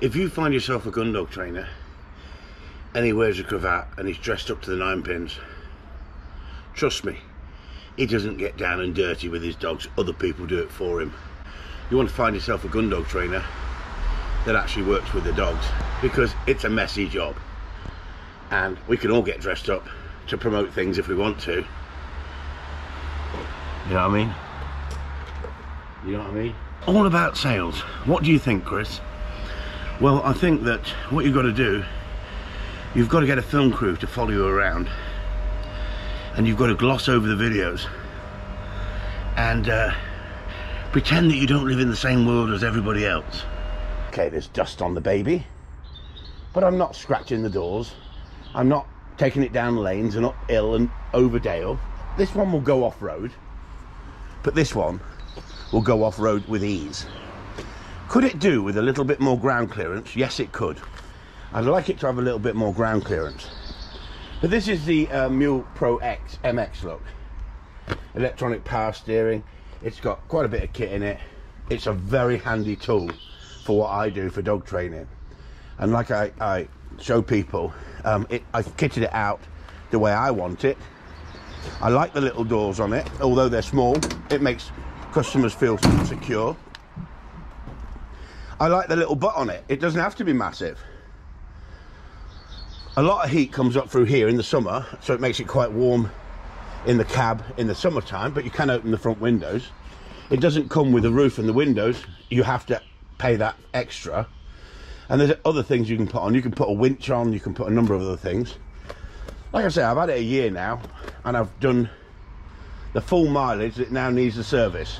If you find yourself a gun dog trainer and he wears a cravat and he's dressed up to the nine pins, trust me, he doesn't get down and dirty with his dogs. Other people do it for him. You want to find yourself a gun dog trainer that actually works with the dogs because it's a messy job. And we can all get dressed up to promote things if we want to. You know what I mean? You know what I mean? All about sales. What do you think, Chris? Well, I think that what you've got to do, you've got to get a film crew to follow you around and you've got to gloss over the videos and uh, pretend that you don't live in the same world as everybody else. Okay, there's dust on the baby, but I'm not scratching the doors. I'm not taking it down lanes and up hill and over dale. This one will go off-road, but this one will go off-road with ease. Could it do with a little bit more ground clearance? Yes, it could. I'd like it to have a little bit more ground clearance. But this is the uh, Mule Pro X MX look. Electronic power steering. It's got quite a bit of kit in it. It's a very handy tool for what I do for dog training. And like I, I show people, um, it, I've kitted it out the way I want it. I like the little doors on it, although they're small. It makes customers feel secure. I like the little butt on it. It doesn't have to be massive. A lot of heat comes up through here in the summer so it makes it quite warm in the cab in the summertime but you can open the front windows. It doesn't come with the roof and the windows. You have to pay that extra. And there's other things you can put on. You can put a winch on you can put a number of other things. Like I say I've had it a year now and I've done the full mileage it now needs a service.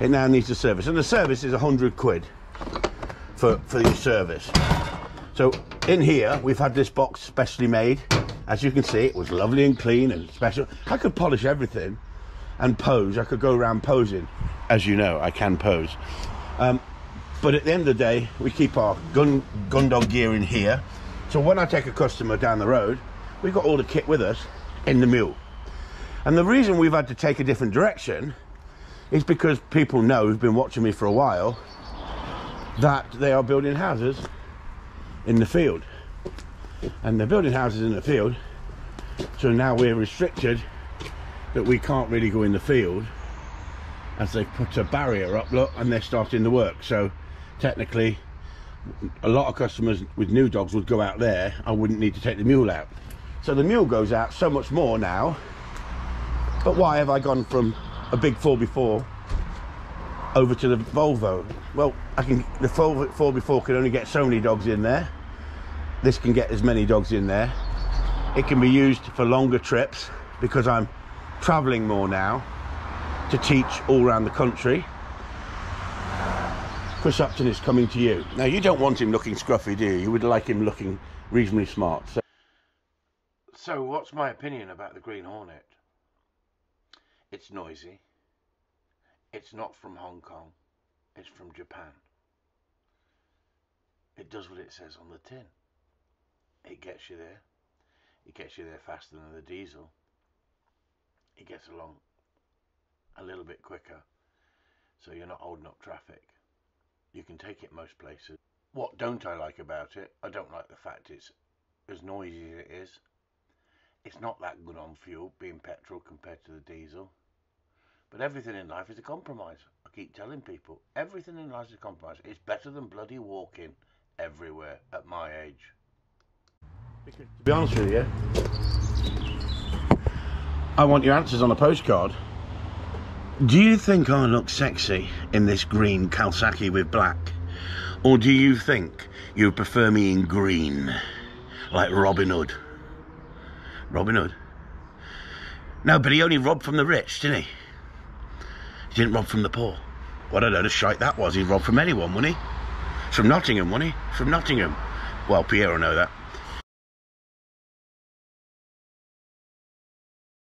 It now needs a service. And the service is a hundred quid for for your service so in here, we've had this box specially made. As you can see, it was lovely and clean and special. I could polish everything and pose. I could go around posing. As you know, I can pose. Um, but at the end of the day, we keep our gun, gun dog gear in here. So when I take a customer down the road, we've got all the kit with us in the mule. And the reason we've had to take a different direction is because people know who've been watching me for a while that they are building houses in the field. And they're building houses in the field so now we're restricted that we can't really go in the field as they've put a barrier up look and they're starting the work. So technically a lot of customers with new dogs would go out there I wouldn't need to take the mule out. So the mule goes out so much more now. But why have I gone from a big 4x4 over to the Volvo. Well I can the 4x4 can only get so many dogs in there. This can get as many dogs in there. It can be used for longer trips because I'm traveling more now to teach all around the country. Chris Upton is coming to you. Now you don't want him looking scruffy do you? You would like him looking reasonably smart. So, so what's my opinion about the Green Hornet? It's noisy it's not from Hong Kong it's from Japan it does what it says on the tin it gets you there. It gets you there faster than the diesel. It gets along a little bit quicker, so you're not holding up traffic. You can take it most places. What don't I like about it? I don't like the fact it's as noisy as it is. It's not that good on fuel, being petrol compared to the diesel. But everything in life is a compromise. I keep telling people, everything in life is a compromise. It's better than bloody walking everywhere at my age. To be honest with you, I want your answers on a postcard. Do you think I look sexy in this green Kawasaki with black? Or do you think you prefer me in green, like Robin Hood? Robin Hood? No, but he only robbed from the rich, didn't he? He didn't rob from the poor. What a load of shite that was. He robbed from anyone, wouldn't he? From Nottingham, wouldn't he? From Nottingham. Well, Piero know that.